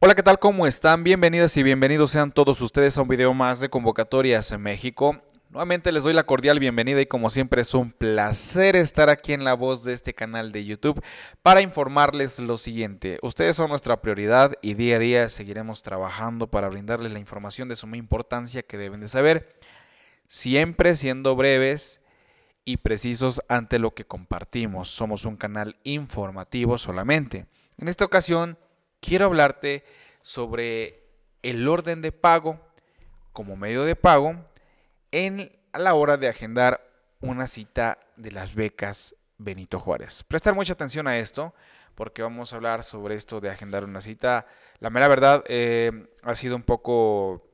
Hola, ¿qué tal? ¿Cómo están? Bienvenidas y bienvenidos sean todos ustedes a un video más de Convocatorias en México. Nuevamente les doy la cordial bienvenida y como siempre es un placer estar aquí en la voz de este canal de YouTube para informarles lo siguiente. Ustedes son nuestra prioridad y día a día seguiremos trabajando para brindarles la información de suma importancia que deben de saber, siempre siendo breves y precisos ante lo que compartimos. Somos un canal informativo solamente. En esta ocasión quiero hablarte sobre el orden de pago como medio de pago en a la hora de agendar una cita de las becas Benito Juárez. Prestar mucha atención a esto porque vamos a hablar sobre esto de agendar una cita. La mera verdad eh, ha sido un poco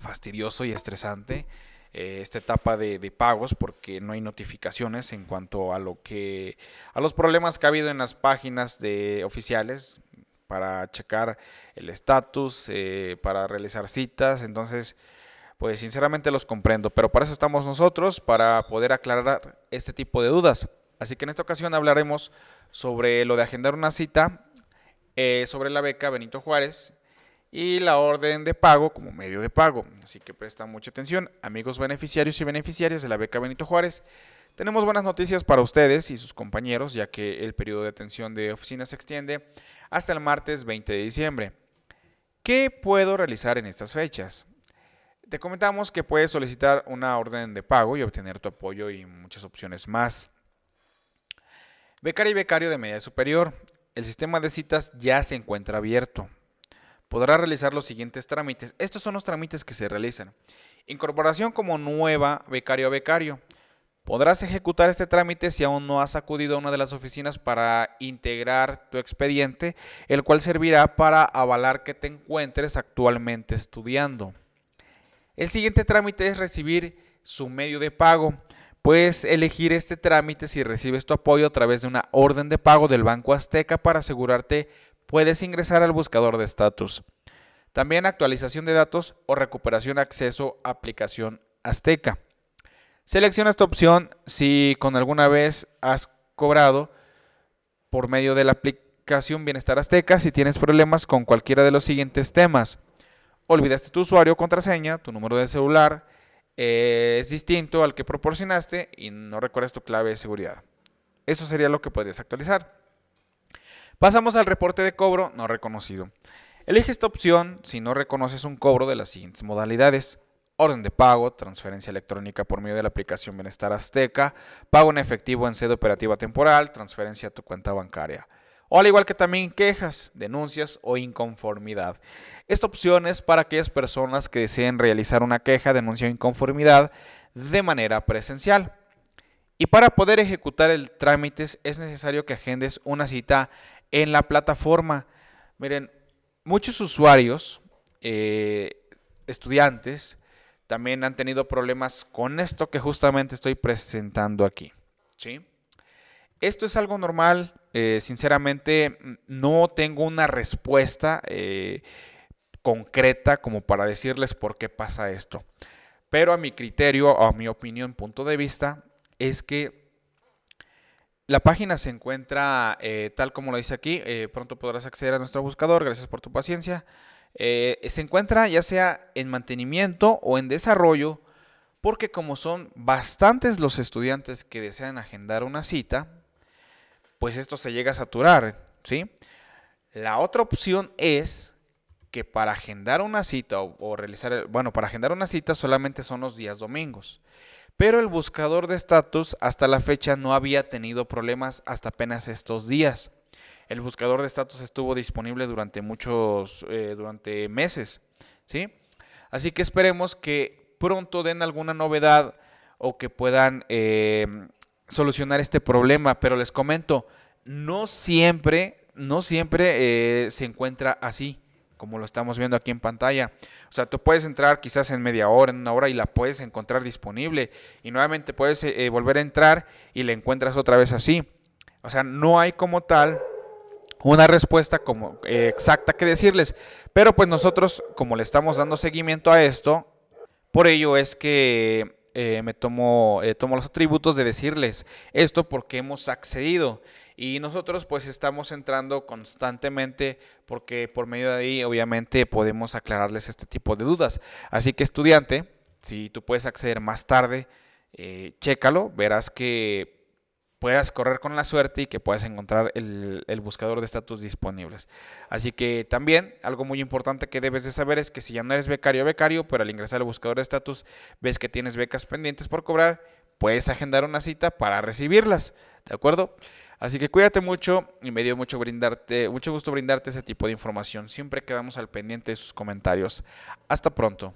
fastidioso y estresante eh, esta etapa de, de, pagos porque no hay notificaciones en cuanto a lo que a los problemas que ha habido en las páginas de oficiales para checar el estatus, eh, para realizar citas. Entonces, pues sinceramente los comprendo, pero para eso estamos nosotros, para poder aclarar este tipo de dudas. Así que en esta ocasión hablaremos sobre lo de agendar una cita, eh, sobre la beca Benito Juárez y la orden de pago como medio de pago. Así que presta mucha atención, amigos beneficiarios y beneficiarias de la beca Benito Juárez. Tenemos buenas noticias para ustedes y sus compañeros, ya que el periodo de atención de oficina se extiende hasta el martes 20 de diciembre. ¿Qué puedo realizar en estas fechas? Te comentamos que puedes solicitar una orden de pago y obtener tu apoyo y muchas opciones más. Becario y becario de media superior. El sistema de citas ya se encuentra abierto. Podrás realizar los siguientes trámites. Estos son los trámites que se realizan. Incorporación como nueva becario a becario. Podrás ejecutar este trámite si aún no has acudido a una de las oficinas para integrar tu expediente, el cual servirá para avalar que te encuentres actualmente estudiando. El siguiente trámite es recibir su medio de pago. Puedes elegir este trámite si recibes tu apoyo a través de una orden de pago del Banco Azteca para asegurarte puedes ingresar al buscador de estatus. También actualización de datos o recuperación acceso a aplicación Azteca. Selecciona esta opción si con alguna vez has cobrado por medio de la aplicación Bienestar Azteca si tienes problemas con cualquiera de los siguientes temas. Olvidaste tu usuario contraseña, tu número de celular es distinto al que proporcionaste y no recuerdas tu clave de seguridad. Eso sería lo que podrías actualizar. Pasamos al reporte de cobro no reconocido. Elige esta opción si no reconoces un cobro de las siguientes modalidades orden de pago, transferencia electrónica por medio de la aplicación Bienestar Azteca, pago en efectivo en sede operativa temporal, transferencia a tu cuenta bancaria. O al igual que también quejas, denuncias o inconformidad. Esta opción es para aquellas personas que deseen realizar una queja, denuncia o inconformidad de manera presencial. Y para poder ejecutar el trámite es necesario que agendes una cita en la plataforma. Miren, muchos usuarios, eh, estudiantes, también han tenido problemas con esto que justamente estoy presentando aquí. ¿sí? Esto es algo normal, eh, sinceramente no tengo una respuesta eh, concreta como para decirles por qué pasa esto. Pero a mi criterio, a mi opinión, punto de vista, es que la página se encuentra eh, tal como lo dice aquí. pronto podrás acceder a nuestro buscador. Gracias por tu paciencia. Eh, se encuentra ya sea en mantenimiento o en desarrollo, porque como son bastantes los estudiantes que desean agendar una cita, pues esto se llega a saturar, ¿sí? La otra opción es que para agendar una cita o, realizar, bueno, para agendar una cita solamente son los días domingos. Pero el buscador de estatus hasta la fecha no había tenido problemas hasta apenas estos días el buscador de estatus estuvo disponible durante muchos, eh, durante meses, ¿sí? Así que esperemos que pronto den alguna novedad o que puedan eh, solucionar este problema, pero les comento, no siempre, no siempre eh, se encuentra así, como lo estamos viendo aquí en pantalla. O sea, tú puedes entrar quizás en media hora, en una hora y la puedes encontrar disponible y nuevamente puedes volver a entrar y la encuentras otra vez así. O sea, no hay como tal una respuesta como eh, exacta que decirles. Pero pues nosotros, como le estamos dando seguimiento a esto, por ello es que eh, me tomo, eh, tomo los atributos de decirles esto porque hemos accedido. Y nosotros pues estamos entrando constantemente porque por medio de ahí obviamente podemos aclararles este tipo de dudas. Así que estudiante, si tú puedes acceder más tarde, chécalo, verás que puedas correr con la suerte y que puedas encontrar el, buscador de estatus disponibles. Así que también algo muy importante que debes de saber es que si ya no eres becario becario, pero al ingresar al buscador de estatus ves que tienes becas pendientes por cobrar, puedes agendar una cita para recibirlas, ¿de acuerdo? Así que cuídate mucho y me dio mucho brindarte, mucho gusto brindarte ese tipo de información. Siempre quedamos al pendiente de sus comentarios. Hasta pronto.